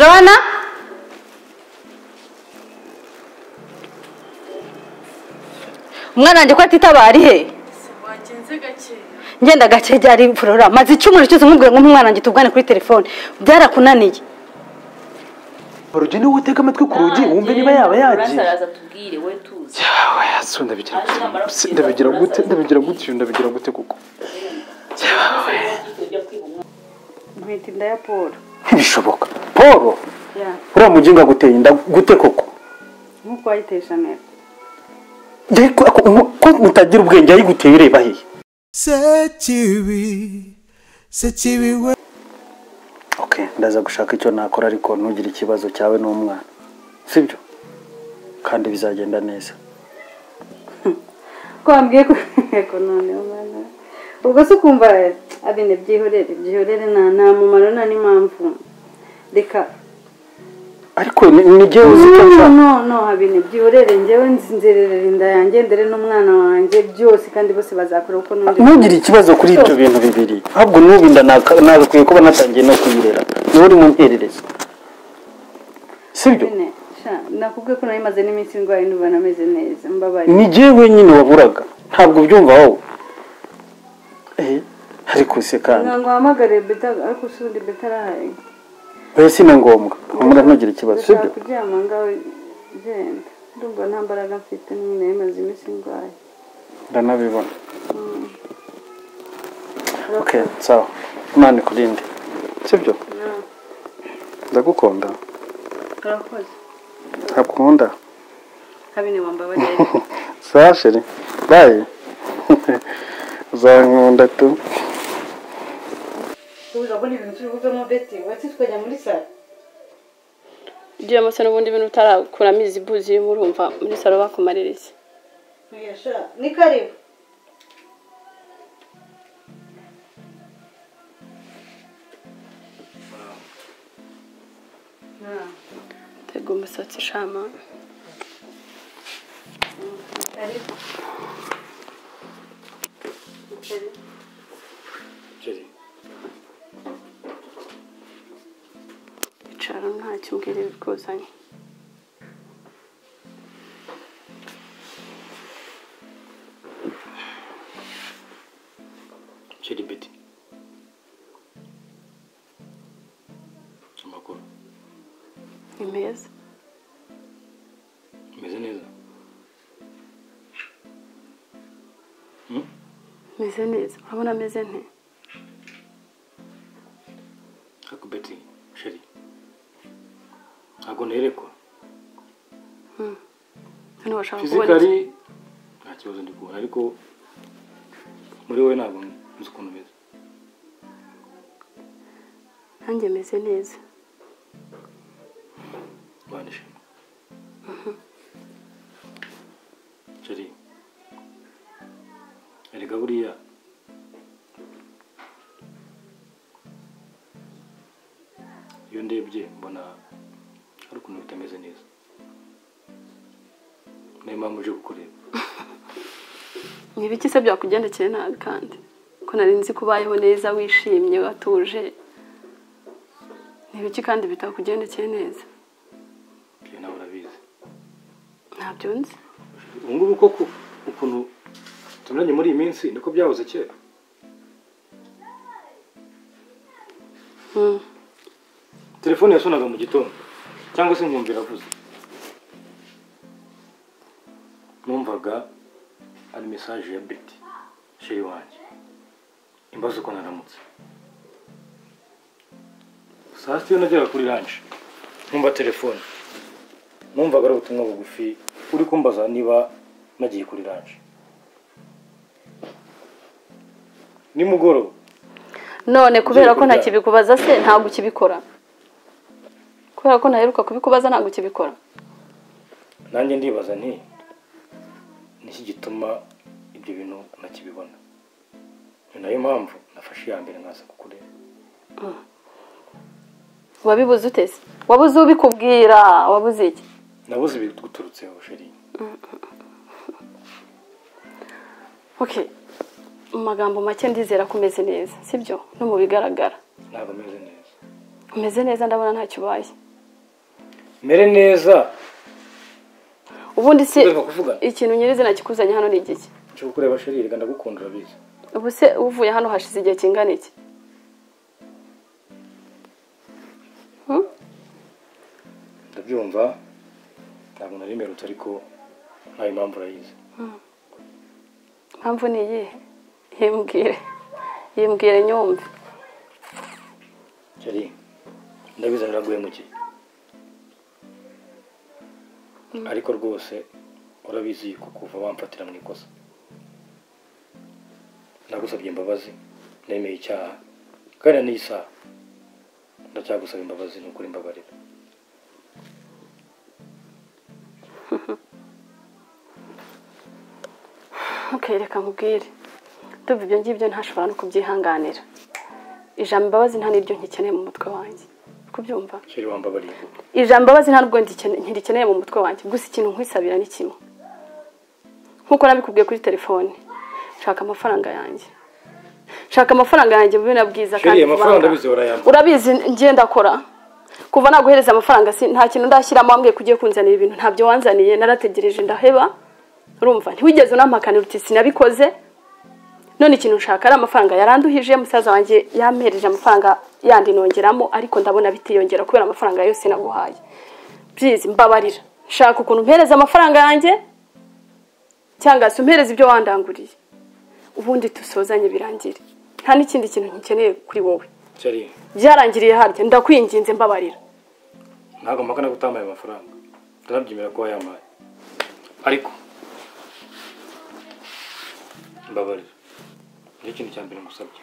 joana umwana wanjye ko atitaba ari he ngenda gake byari porogaramu maze icyumweru cyose nkubwira ngo umwana wanjye tuvugane kuri telefone. Byarakunaniye. Urugi ni we utega amatwi ku rugi wumve niba yaba yagiye. Araza tubwire we tuzi. Yawe so ndabigira gute? ndabigira gute? ndabigira gute ibi ndabigira gute kuko nkwita inda ya paul. Ntibishoboka. Paul. Uriya muginga guteye inda gute koko? Nk'uko wayiteye shanel Njye ko mutagira ubwenge yayiguteye ureba hehe sekibi sekibi we. Okay ndaza gushaka icyo nakora ariko ntugire ikibazo cyawe n'umwana. Sibyo? Kandi bizagenda neza. Ko wambwiye ko ko none umwana? Ubwo se ukumva abine byihorere byihorere nta mumaro nta n'impamvu. Reka. Ariko jyewe uzi no nshaka. no habine byihorere njyewe nzererera inda yanjye ndere n'umwana wanjye. Byose kandi bose bazakora uko n'undi ntugire ikibazo kuri ibyo bintu bibiri. Ahubwo n'ubu inda nagakwiye kuba natangiye no kuyirera. Niwe uri mu mperereza sibyo nakubwiye ko nari maze n'iminsi ndwaye n'ubu nameze neza. Mbabaye. Ni jyewe nyine waburaga. Ntabwo ubyumva wowe? Eh ariko se kandi. Ngo wahamagare beta ariko si ubundi beta arahari si na ngombwa humura ntugire ikibazo sibyo kuryama ngawe genda ndumva nta mbaraga mfite nyine nari maze iminsi ndwaye ndanabibona okay sawa imana ikurinde sibyo ndagukunda urakoze ntabwo nkunda habine wambabarire sawa sheri bayi uzankunda tu. Urabona ibintu turi buvemo beti wese tukajya muri salo ugiye se n'ubundi bintu utarakuramo izi buzi murumva muri salo bakumarira iki? Ni karibu. Tega umusatsi shama. Karibu. Icara ntacyo umbwira ibikuzanye sheri beti amakuru. Ni meza umeze neza meze neza urabona ameze nte ariko beti sheri ntabwo nerekwa hano bashaka kubona fizikari nta kibazo ndi kubona ariko muri wowe ntabwo nzi ukuntu umeze. Nanjye meze neza. Imana ishimwe sheri erega buriya. Iyo ndebye mbona hari ukuntu bitameze neza niyo mpamvu uje kukureba ni ibiki se byakugendekeye nabi kandi. Ko nari nzi ko ubayeho neza wishimye watuje. Ni ibiki kandi bitakugendekeye neza? Ibyo nawe urabizi. Ntabyo nzi. Ubu ngubu koko ukuntu tunyuranye muri iyi minsi niko byahoze kera. Mm. telefone yasonaga mu gitondo. Cyangwa se nkumva iravuze numvaga ari mesaje ya beti sheri wanjye imbaza uko naramutse saa sita iyo najyaga kuri ranshi nkumva telefone numvaga ari ubutumwa bugufi. Uri kumbaza niba nagiye kuri ranshi nimugoroba none kubera ko ntakibikubaza se ntabwo ukibikora kubera ko ntaheruka kubikubaza ntabwo ukibikora nanjye ndibaza nti niki gituma ibyo bintu ntakibibona ni na yo mpamvu nafashe iya mbere nkaza kukureba. Wabibuze utese wabuze ubikubwira? Wabuze iki? Nabuze ibiguturutseho sheri okay mu magambo make ndizera ko umeze neza sibyo? No mu bigaragara. Ntabwo ameze neza. Umeze neza ndabona ntacyo ubaye. Mere neza. Ubundi se ikintu nyirizina kikuzanye hano ni igiki cyo kureba sheri reka ndagukunda urabizi ubu se uvuye hano hashize igihe kingana iki? Hmm? ndabyumva. Ntabwo nari mperutse ariko nta impamvu urayizi. Impamvu ni iyihe? Yimbwire yimbwire nyumve? Sheri ndabizi naraguhemukiye ariko rwose urabizi ko kuva wamfatira mu ikosa. Nagusabye imbabazi nemeye icyaha. Kandi n'iyi saha ndacyagusaba imbabazi ni ukuri mbabarira. Okay reka nkubwire. Ndumva ibyo ngibyo ntashobora no kubyihanganira. Ijambo imbabazi nta n'iryo nkikeneye mu mutwe wanjye. Kubyumva. Ijambo imbabazi nta n'ubwo ndikene- nkirikeneye mu mutwe wanjye. Gusa ikintu nkwisabira ni kimwe. Nk'uko nabikubwiye kuri telefone. Shaka amafaranga yanjye. Shaka amafaranga yanjye bube na bwiza urayamba urabizi ngenda akora kuva naguhereza amafaranga si nta kintu ndashyiramo wambwiye ko ugiye kunzanira ibintu. Ntabyo wanzaniye. Narategereje ndaheba. Urumva? Ntiwigeze unampakanira uti sinabikoze. None ikintu nshaka ari amafaranga yaranduhije musaza wanjye yampereje amafaranga yandi nongeramo ariko ndabona bitiyongera kubera amafaranga yose naguhaye. Byizi mbabarira shaka ukuntu mpereza amafaranga yanjye cyangwa se umpereza ibyo wandanguriye. Ubundi dusozanye birangire. Nta n'ikindi kintu nkikeneye kuri wowe. Byarangiriye harya. Ndakwinginze mbabarira ntabwo mpaka no gutambaye amafaranga ndanabyemera ko wayampaye ariko mbabarira ni cyo kintu cya mbere ngusabye.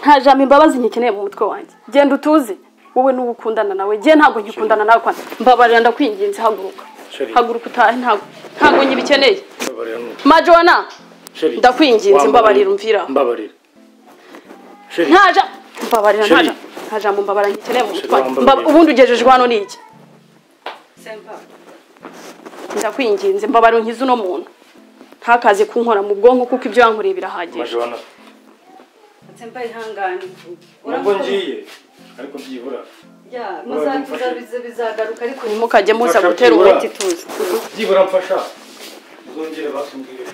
Nta jambo imbabazi nkikeneye mu mutwe wanjye. Genda utuze wowe n'uwo ukundana nawe. Njye ntabwo nkikundana nawe kwanza mbabarira ndakwinginze haguruka. Haguruka utahe ntabwo. Ntabwo nkibikeneye mbabarira ni majona ndakwinginze mbabarira umvira. Mbabarira. Nta ja mbabarira nta jambo mbabarira nkikeneye mu mutwe wanjye. ubundi ugejejwe hano ni iki? Ndakwinginze mbabarira unkize uno muntu. Ntakaze kunkora mu bwonko kuko ibyo yankoreye birahagije. Sempa ihangane nubwo ngiye ariko byibura biza- bizagaruka ariko mukajye muza gutera umuti tuzi byibura mfasha uzongere basumbwire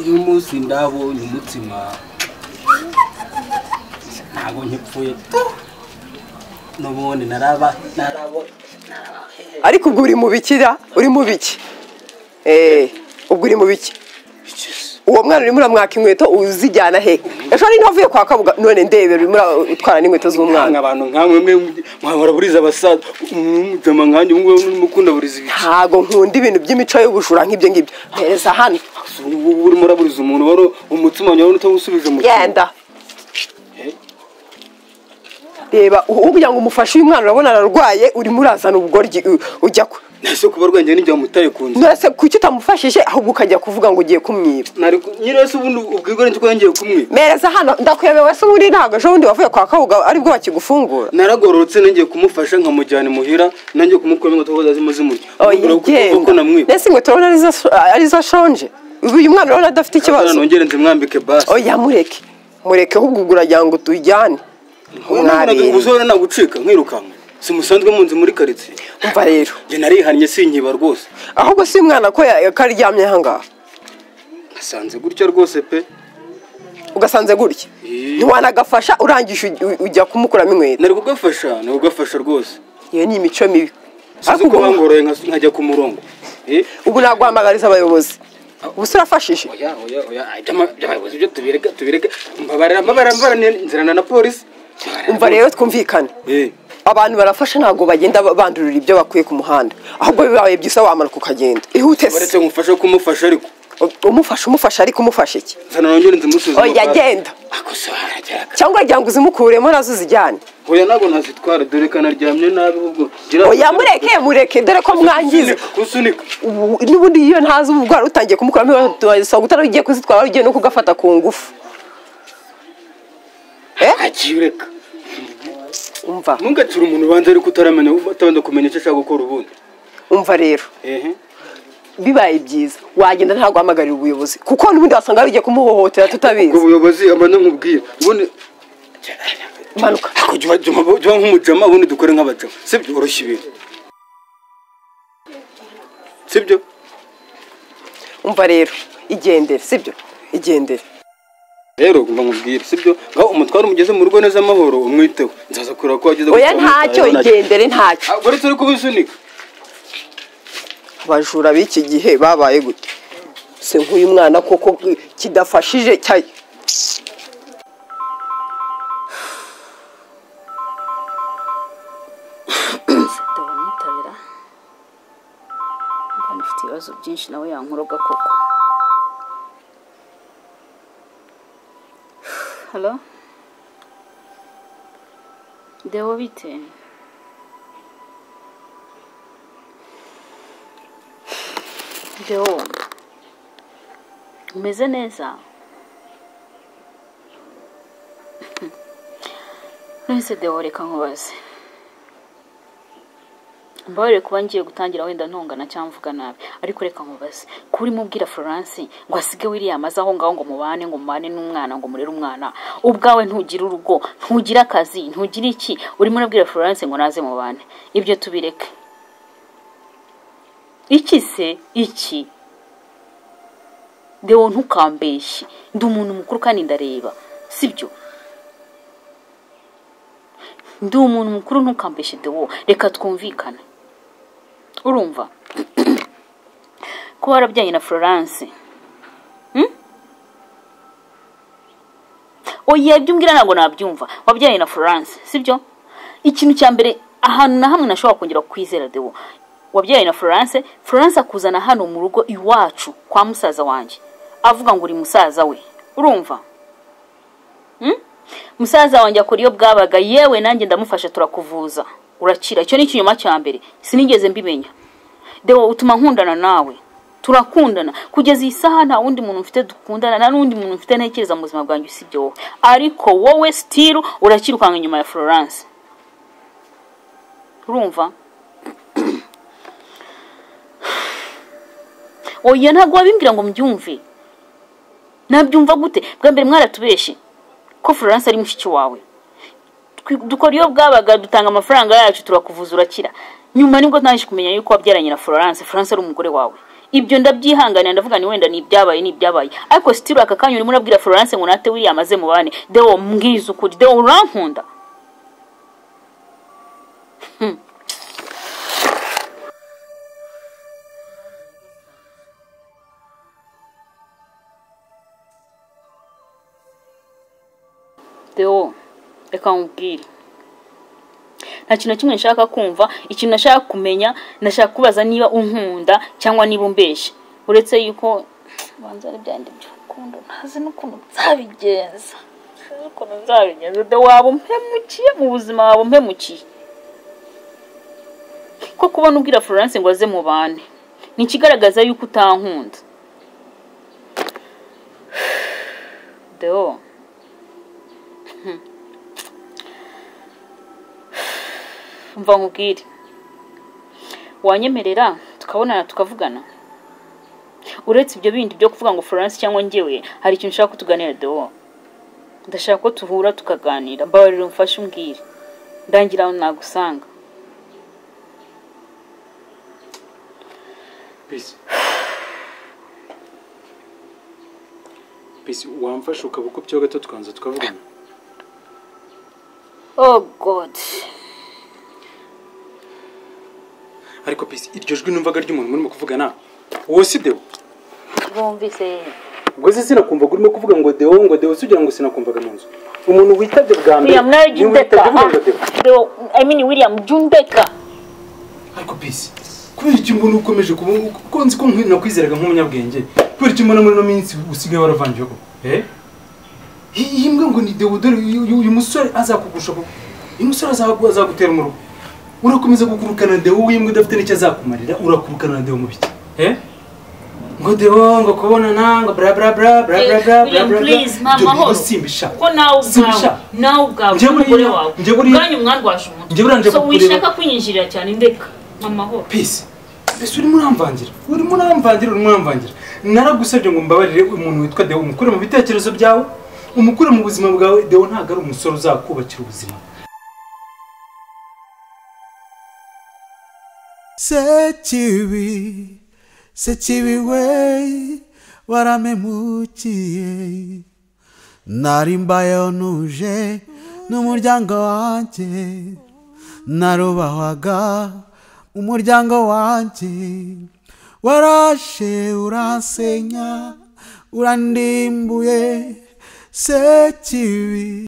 uyu munsi ndabonye umutsima. Ntabwo nkipfuye. N'ubundi naraba narabo ariko ubwo uri mu bikira uri mu biki? Eee ubwo uri mu biki? Uwo mwana urimo uramwaka inkweto uzijyana he? Ejo hari n'avuye kwa kabuga none ndebe urimo utwara n'inkweto z'umwana. Abantu nkamwe mwe mwahora buriza abasaza umujama nkanjye ubu ngubu urimo ukunda buriza ibiki ntago nkunda ibintu by'imico y'ubujura nk'ibyo ngibyo. Mpereza hano. Ubu urimo uraburiza umuntu wari umutsima wawe utawusubije mu genda reba ugira ngo umufashe uyu mwana urabona ararwaye urimo urazana ubugoryi ujya ku ese kuba rwenge n'igihe wamutaye ku nzu. Kuki utamufashije? Ahubwo ukajya kuvuga ngo ugiye kumwiba. Nyine se ubundi ubwirwa n'icyo yongeye kumwiba. Mereza hano ndakuyobewe se ubundi ntabwo ejo bundi wavuye kwa kabuga ari bwo bakigufungura. Naragororotse nangiye kumufasha nkamujyana imuhira nangiye kumukuramo inkweto kuko zazimo zimurya oya Urabona ko namwiba. Mbese inkweto urabona arizo- ashonje uyu mwana urabona adafite ikibazo. nongere nzimwambike basi. Oya mureke mureke ahubwo ubwo uragira ngo tujyane. Mwabiri. ubusore nagucika nkirukanka si musanzwe munzi muri karitsiye umva rero njye narihannye sinkiba rwose ahubwo si umwana ko ya- ko aryamye ahangaha nasanze gutya rwose pe ugasanze gutya ntiwanagafasha urangije uj- ujya kumukuramo inkweto nari kugafasha nari kugafasha rwose iyo ni imico mibi Ariko ko bangoroye nka- nkajya ku murongo Eh? ubu naguhamagariza abayobozi ubu se urafashije oya oya oya ay, by'ama- by'abayobozi byo tubireke tubireke mbabarira mbabarira mbabarira nzirana na polisi umva rero twumvikane Eh. Abantu barafasha ntabwo bagenda bandurira ibyo bakuye ku muhanda. Ahubwo bibaye byiza wamanuka ukagenda ihute se. Ngufashe kumufasha ariko. Umufasha umufasha ariko umufasha iki? Nongere nzimusubize oya genda. Ako se warajyaga cyangwa wagira ngo uzimukuremo na zo uzijyane oya ntabwo nazitwara dore kanaryamye nabi ahubwo gira oya mureke mureke dore ko mwangiza gusunika Ubu- n'ubundi iyo ntazi bwari utangiye kumukuramo ibasaba gutara ugiye kuzitwara ugiye no kugafata ku ngufu. Eh? Ureka umva. Ntugacire umuntu ubanza ariko utaramenya utabanza kumenya icyo ashaka gukora ubundi. Umva rero. Bibaye byiza. Wagenda ntabwo uhamagarira ubuyobozi. Kuko n'ubundi wasanga rugiye kumuhohotera ubwo tutabizi buyobozi amanda nkubwira ubundi manuka. Jya nk'umujama ubundi dukore nk'abajama. Sibyo? Oroshya ibintu. Sibyo? Umva rero. Igendere. Sibyo? Igendere. Rero ngomba nkubwire sibyo ngaho umutware umugeze mu rugo neza amahoro umwiteho. Nzaza kureba ko wageze oya ntacyo igendere ntacyo. Uretse uri kubisunika. Abajura b'iki gihe babaye gute? Se nk'uyu mwana koko kidafashije cya- Deo mwitabira mbona ufite ibibazo byinshi nawe yankuroga koko. Halo Deo bite Deo umeze neza nonese Deo reka nkubaze mbabarire kuba ngiye gutangira wenda ntongana cyangwa mvuga nabi. Ariko reka nkubaze. Kuba urimo ubwira florence ngo asige william aze aho ngaho ngo mubane ngo mubane n'umwana ngo murere umwana. Ubwawe ntugire urugo ntugire akazi ntugire iki? Urimo urabwira florence ngo naze mubane. Ibyo tubireke. Iki se? Iki? Dewo ntukambeshye. Ndi umuntu mukuru kandi ndareba. Sibyo? Ndi umuntu mukuru ntukambeshye dewo. Reka twumvikane. Urumva? Ko warabyaye na florence. Hmm? oya ibyo umbwira ntabwo nabyumva. Wabyaye na florence sibyo? Ikintu cya mbere ahantu na hamwe nashobora kongera kukwizera dewo wabyaye na florence florence akuzana hano mu rugo iwacu kwa musaza wanjye. Avuga ngo uri musaza we. Urumva? Hmm? musaza wanjye akora iyo bwabaga. Yewe nanjye ndamufasha turakuvuza. Urakira. Icyo ni ikinyoma cya mbere. Sinigeze mbimenya. Dewo utuma nkundana nawe. Turakundana. Kugeza iyi saha nta wundi muntu mfite dukundana nta n'undi muntu mfite ntekereza mu buzima bwanjye usibye wowe ariko wowe sitiru urakirukanga inyuma ya florence. Urumva? Oya ntabwo wabimbwira ngo mbyumve. Nabyumva gute? Bwa mbere mwaratubeshye ko florence ari mushiki wawe. Dukora iyo bwabaga dutanga amafaranga yacu turakuvuza urakira. Nyuma nibwo ntaje kumenya yuko wabyaranye na florence florence ari umugore wawe. Ibyo ndabyihanganira ndavuga ni wenda ni ibyabaye ni ariko sitiri aka kanya urimo urabwira florence ngo nate wiyamaze mu mubane dewo mbwiza ukuri. Dewo urankunda reka nkubwire nta kintu na kimwe nshaka kumva ikintu nashaka kumenya nashaka kubaza niba unkunda cyangwa niba umbeshya. Uretse yuko banza byandi by'urukundo ntazi n'ukuntu nzabigenza. Ntazi n'ukuntu nzabigenza. De waba umpemukiye? Mu buzima waba umpemukiye? Ko kubona ubwira florence ngo aze mu bane? Ni ikigaragaza yuko utankunda. Deo. Mva nkubwire. Wanyemerera tukabonana tukavugana. Uretse ibyo bindi byo kuvuga ngo florence cyangwa njyewe hari ikintu ushaka ko tuganira dewo ndashaka ko tuhura tukaganira. Mbabarira umfashe umbwire. Ndangira aho nagusanga pisi wamfasha ukaba ukubyeho gato tukanza tukavugana oh god. Ariko pisi iryo jwi numvaga ry'umuntu murimo kuvugana wowe si dewo bumvise. Ubwo se sinakumvaga urimo kuvuga ngo dewo ngo dewo si ugira ngo sinakumvaga mu nzu? Umuntu witabye bwa mbere ni we witabye uvuga ngo dewo Deo, i mean william jya undeka ariko pisi kubera iki mbona ukomeje kuba kuko nzi ko nakwizeraga nk'umunyabwenge kubera iki mbona muri ino minsi usigaye waravangiyeho eh iyi mbwa ngo ni dewo dore uyu musore azakugusha ku- uyu musore azagu- azagutera mu rugo. Urakomeza gukurukana dewo w'imbwa udafite n'icyo azakumarira urakurukana dewo mu biki eh? Ngo dewo ngo kubonana ngo bra bra bra bra bra bra bra William, bra please, bintu amahoro. simbishaka ko nawe ubwawe nawe ubwawe buriya- wawe. ubwanyu mwarwaje umutwe. So wishaka kwinyinjirira cyane ndeka amahoro peace. Ese urimo uramvangira. Urimo uramvangira urimo uramvangira. Naragusabye ngo mbabarire umuntu witwa dewo umukure mu bitekerezo byawe umukure mu buzima bwawe. Dewo ntabwo ari umusore uzakubakira ubuzima. Sekibi sekibi we waramemukiye nari mbayeho ntuje n'umuryango wanjye narubahwaga umuryango wanjye warashe uransenya urandimbuye. Sekibi